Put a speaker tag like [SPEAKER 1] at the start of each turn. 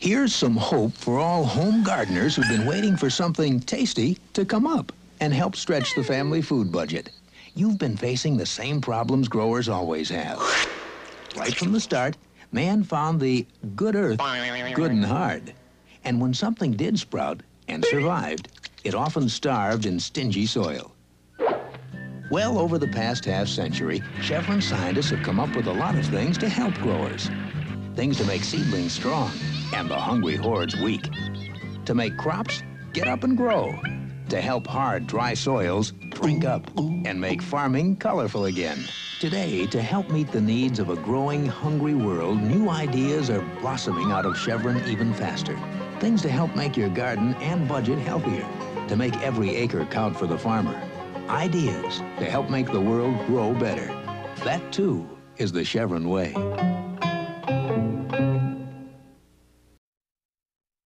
[SPEAKER 1] Here's some hope for all home gardeners who've been waiting for something tasty to come up and help stretch the family food budget. You've been facing the same problems growers always have. Right from the start, man found the good earth good and hard. And when something did sprout and survived, it often starved in stingy soil. Well, over the past half century, Chevron scientists have come up with a lot of things to help growers. Things to make seedlings strong and the hungry hordes weak. To make crops get up and grow. To help hard, dry soils drink up and make farming colorful again. Today, to help meet the needs of a growing, hungry world, new ideas are blossoming out of Chevron even faster. Things to help make your garden and budget healthier. To make every acre count for the farmer. Ideas to help make the world grow better. That, too, is the Chevron way.